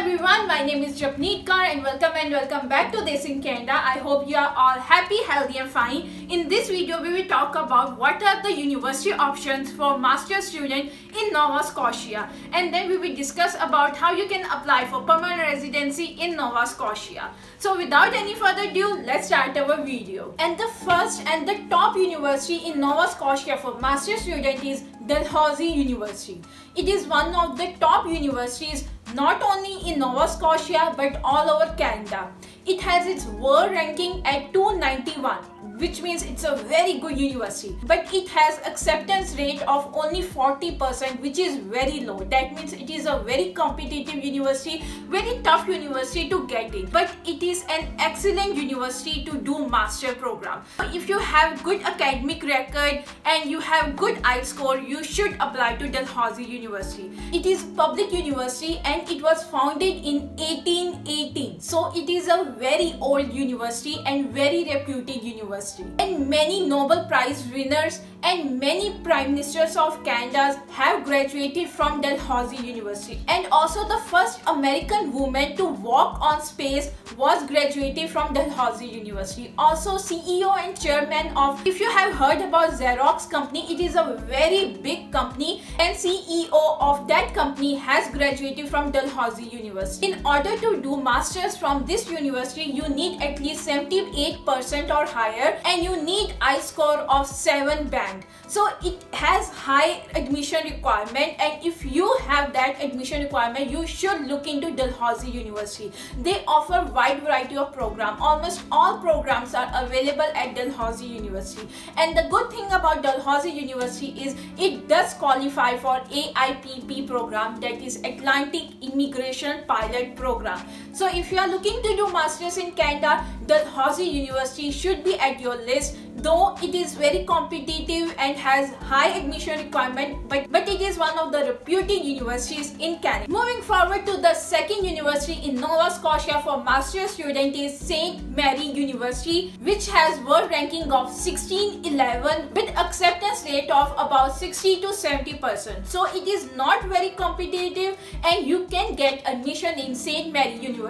everyone, my name is Japneet Kaur and welcome and welcome back to Desi in Canada. I hope you are all happy, healthy and fine. In this video, we will talk about what are the university options for master's student in Nova Scotia and then we will discuss about how you can apply for permanent residency in Nova Scotia. So without any further ado, let's start our video. And the first and the top university in Nova Scotia for master's student is Dalhousie University. It is one of the top universities not only in Nova Scotia but all over Canada. It has its world ranking at 291 which means it's a very good university. But it has acceptance rate of only 40% which is very low. That means it is a very competitive university very tough university to get in. But it is an excellent university to do master program. If you have good academic record and you have good IELTS score you should apply to Dalhousie University. It is public university and it was founded in 1818 so it is a very old university and very reputed university. And many Nobel Prize winners and many Prime Ministers of Canada have graduated from Dalhousie University. And also the first American woman to walk on space was graduated from Dalhousie University. Also CEO and chairman of, if you have heard about Xerox company, it is a very big company and CEO of that company has graduated from Dalhousie University. In order to do masters from this university, you need at least 78% or higher and you need IELTS score of 7 band. So it has high admission requirement and if you have that admission requirement, you should look into Dalhousie University. They offer wide variety of program. Almost all programs are available at Dalhousie University. And the good thing about Dalhousie University is it does qualify for AIPP program that is Atlantic Immigration Pilot Program. So if you are looking to do masters in Canada, Dalhousie University should be at your list though it is very competitive and has high admission requirement but, but it is one of the reputed universities in Canada. Moving forward to the second university in Nova Scotia for master's student is St. Mary University which has world ranking of 1611 with acceptance rate of about 60 to 70 percent. So it is not very competitive and you can get admission in St. Mary University.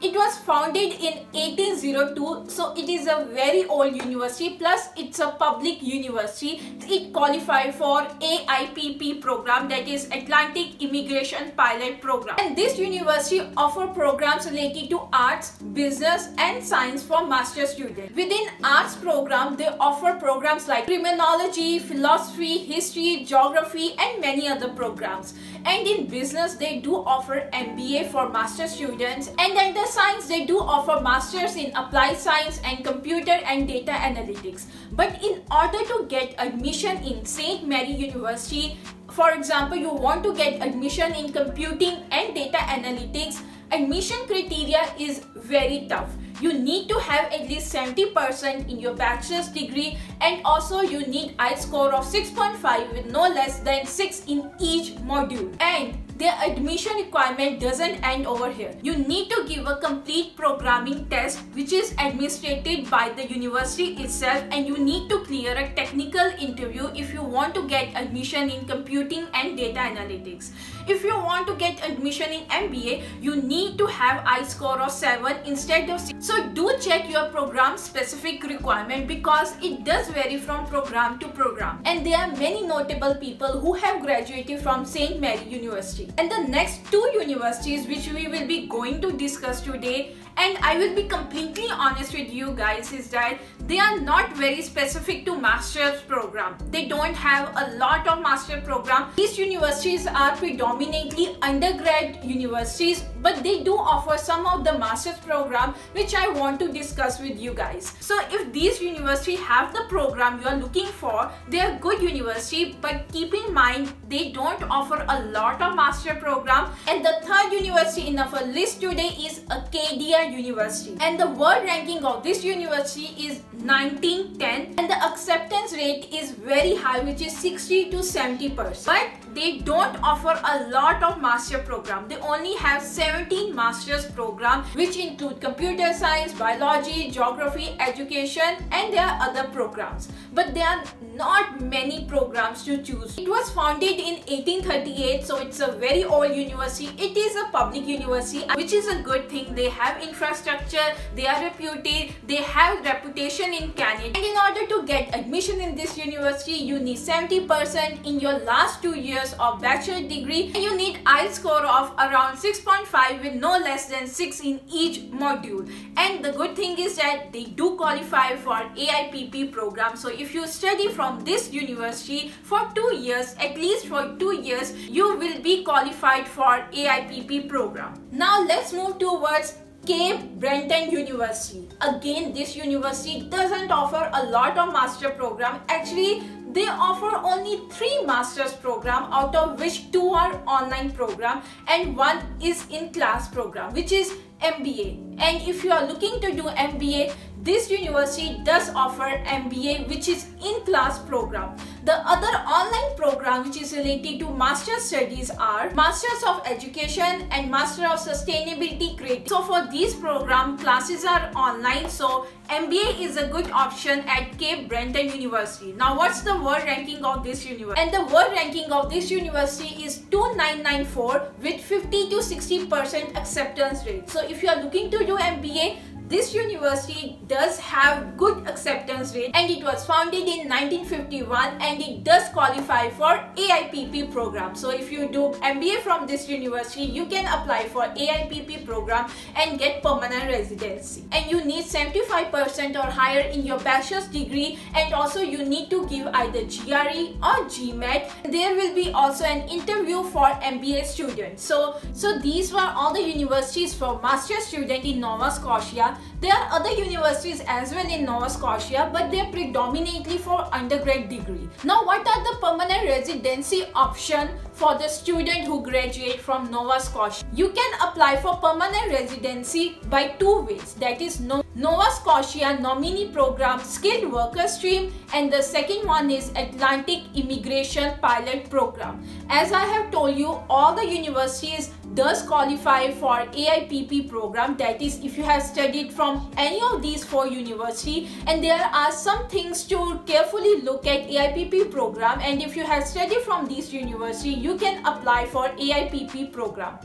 It was founded in 1802 so it is a very old university plus it's a public university. It qualified for AIPP program that is Atlantic Immigration Pilot Program. And this university offer programs related to arts, business and science for master students. Within arts program, they offer programs like criminology, philosophy, history, geography and many other programs. And in business, they do offer MBA for master students. And in the science, they do offer masters in applied science and computer and data analytics. But in order to get admission in St. Mary University, for example, you want to get admission in computing and data analytics, admission criteria is very tough. You need to have at least 70% in your bachelor's degree and also you need IELTS score of 6.5 with no less than 6 in each module. And their admission requirement doesn't end over here. You need to give a complete programming test which is administered by the university itself and you need to clear a technical interview if you want to get admission in computing and data analytics. If you want to get admission in MBA, you need to have I score of 7 instead of 6. So do check your program specific requirement because it does vary from program to program. And there are many notable people who have graduated from St. Mary University. And the next two universities which we will be going to discuss today and I will be completely honest with you guys is that they are not very specific to master's program. They don't have a lot of master program. These universities are predominantly undergrad universities but they do offer some of the master's program which I want to discuss with you guys. So if these universities have the program you are looking for, they are good university but keep in mind they don't offer a lot of master program and the third university in our list today is Acadia University. And the world ranking of this university is 1910 and the acceptance rate is very high which is 60 to 70 percent. But they don't offer a lot of master program. They only have 17 master's program which include computer science, biology, geography, education and their other programs. But there are not many programs to choose. It was founded in 1838 so it's a very old university. It is a public university which is a good thing. They have infrastructure, they are reputed, they have reputation in Canada. And in order to get admission in this university you need 70% in your last two years of bachelor degree and you need IELTS score of around 6.5 with no less than 6 in each module. And the good thing is that they do qualify for AIPP program. So if you study from this university for two years, at least for two years, you will be qualified for AIPP program. Now let's move towards Cape Breton University. Again, this university doesn't offer a lot of master program. Actually, they offer only three master's program out of which two are online program and one is in class program which is MBA. And if you are looking to do MBA, this university does offer MBA which is in class program. The other online program which is related to master studies are Masters of Education and Master of Sustainability Creative. So for these program classes are online so MBA is a good option at Cape Breton University. Now what's the world ranking of this university? And the world ranking of this university is 2994 with 50 to 60% acceptance rate. So if you are looking to do MBA, this university does have good acceptance rate and it was founded in 1951 and it does qualify for AIPP program. So if you do MBA from this university, you can apply for AIPP program and get permanent residency. And you need 75% or higher in your bachelor's degree and also you need to give either GRE or GMAT. There will be also an interview for MBA students. So, so these were all the universities for master's student in Nova Scotia there are other universities as well in Nova Scotia, but they are predominantly for undergrad degree. Now, what are the permanent residency option for the student who graduate from Nova Scotia? You can apply for permanent residency by two ways. That is Nova Scotia nominee program skilled worker stream and the second one is Atlantic Immigration Pilot Program. As I have told you, all the universities does qualify for AIPP program that is if you have studied from any of these four university and there are some things to carefully look at AIPP program and if you have studied from this university you can apply for AIPP program.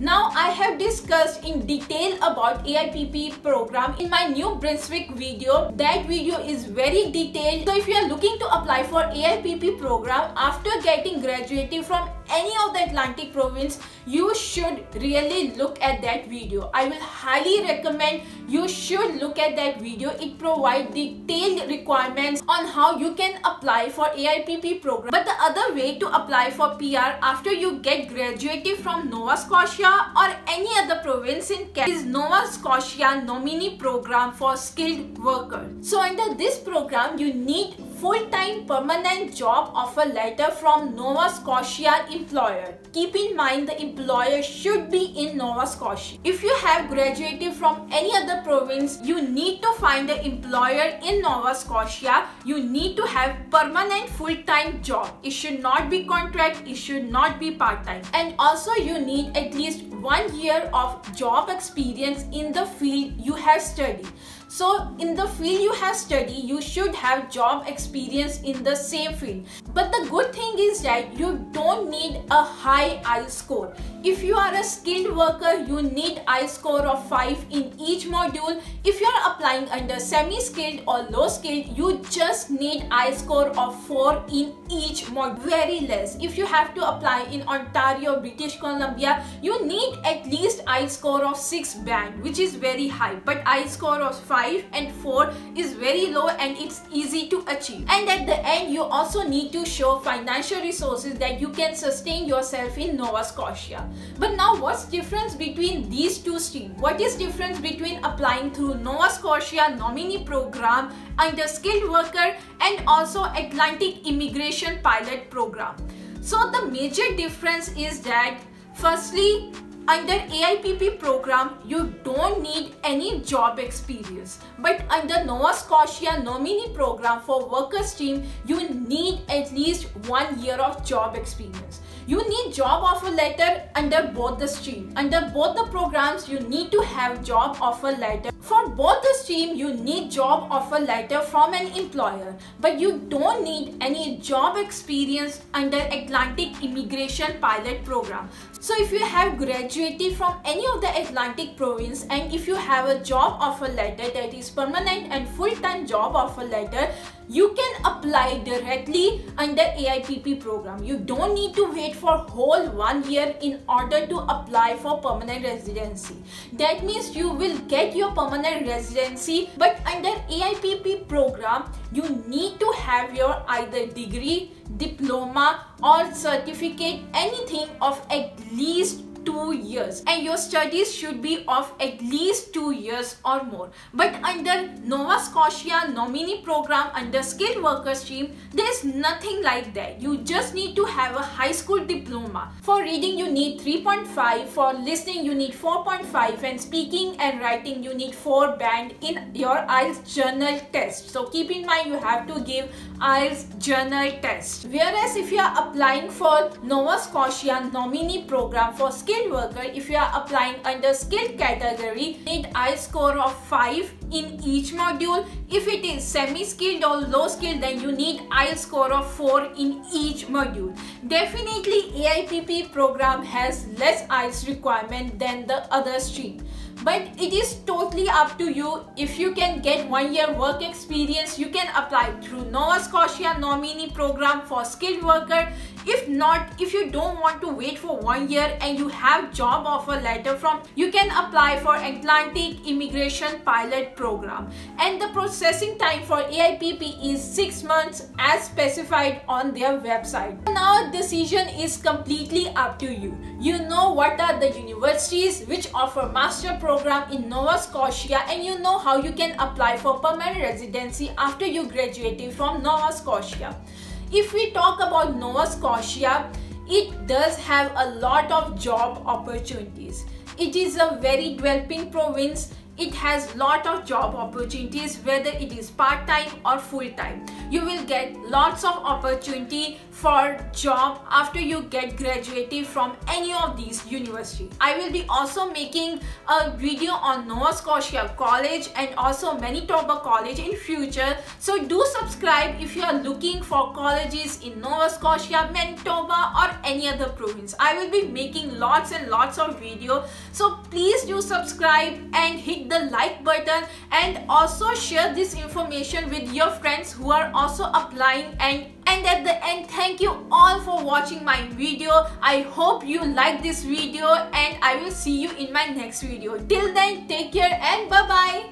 Now I have discussed in detail about AIPP program in my new Brunswick video. That video is very detailed. So if you are looking to apply for AIPP program after getting graduating from any of the Atlantic province, you should really look at that video. I will highly recommend you should look at that video. It provides detailed requirements on how you can apply for AIPP program. But the other way to apply for PR after you get graduated from Nova Scotia or any other province in Canada is Nova Scotia nominee program for skilled workers. So under this program, you need full-time permanent job offer letter from Nova Scotia employer. Keep in mind the employer should be in Nova Scotia. If you have graduated from any other province, you need to find the employer in Nova Scotia. You need to have permanent full-time job. It should not be contract, it should not be part-time. And also you need at least one year of job experience in the field you have studied. So in the field you have studied, you should have job experience in the same field. But the good thing is that you don't need a high IELTS score. If you are a skilled worker, you need IELTS score of 5 in each module. If you are applying under semi-skilled or low-skilled, you just need IELTS score of 4 in each module. Very less. If you have to apply in Ontario, British Columbia, you need at least IELTS score of 6 band, which is very high. But IELTS score of 5 5 and 4 is very low and it's easy to achieve. And at the end, you also need to show financial resources that you can sustain yourself in Nova Scotia. But now what's difference between these two streams? What is difference between applying through Nova Scotia nominee program under skilled worker and also Atlantic immigration pilot program? So the major difference is that firstly under AIPP program, you don't need any job experience. But under Nova Scotia nominee program for workers stream, you need at least one year of job experience. You need job offer letter under both the stream. Under both the programs, you need to have job offer letter. For both the stream, you need job offer letter from an employer, but you don't need any job experience under Atlantic Immigration Pilot Program. So if you have graduated from any of the Atlantic province and if you have a job offer letter that is permanent and full-time job offer letter, you can apply directly under AIPP program. You don't need to wait for whole one year in order to apply for permanent residency. That means you will get your permanent residency but under AIPP program you need to have your either degree, diploma or certificate anything of at least two years and your studies should be of at least two years or more. But under Nova Scotia nominee program under skilled worker stream, there's nothing like that. You just need to have a high school diploma. For reading, you need 3.5. For listening, you need 4.5 and speaking and writing, you need 4 band in your IELTS general test. So keep in mind you have to give IELTS general test. Whereas if you are applying for Nova Scotia nominee program for skilled skilled worker, if you are applying under skilled category, need I score of 5 in each module. If it is semi-skilled or low skilled, then you need I score of 4 in each module. Definitely AIPP program has less IELTS requirement than the other stream but it is totally up to you if you can get one year work experience you can apply through Nova Scotia nominee program for skilled worker if not if you don't want to wait for one year and you have job offer letter from you can apply for Atlantic immigration pilot program. And the processing time for AIPP is 6 months as specified on their website. Now the decision is completely up to you. You know what are the universities which offer master program in Nova Scotia and you know how you can apply for permanent residency after you graduated from Nova Scotia. If we talk about Nova Scotia, it does have a lot of job opportunities. It is a very developing province it has lot of job opportunities whether it is part-time or full-time. You will get lots of opportunity for job after you get graduated from any of these universities i will be also making a video on nova scotia college and also manitoba college in future. So do subscribe if you are looking for colleges in nova scotia manitoba or any other province. I will be making lots and lots of video. So please do subscribe and the like button and also share this information with your friends who are also applying and and at the end thank you all for watching my video. I hope you like this video and i will see you in my next video. Till then take care and bye bye